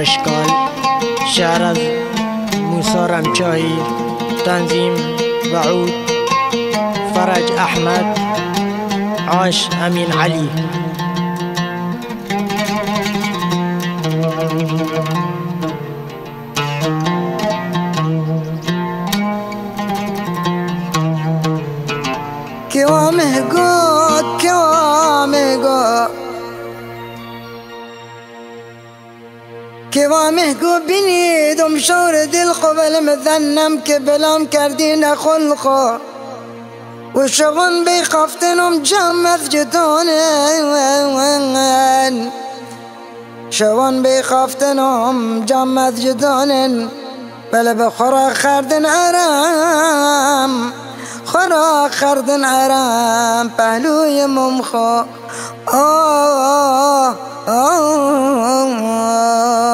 مرشکال شعر از موسا رمچایی تنظیم وعود. فرج احمد. عاش امین علی. كوامه قد بنيد ومشور دل قبل مذنم كبلام كردين خلقه وشغن بيخفتنهم جمث جدونن شغن بيخفتنهم جمث جدونن بل بخرا خردن عرام خرا خردن عرام پهلوی ممخو آه آه آه.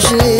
je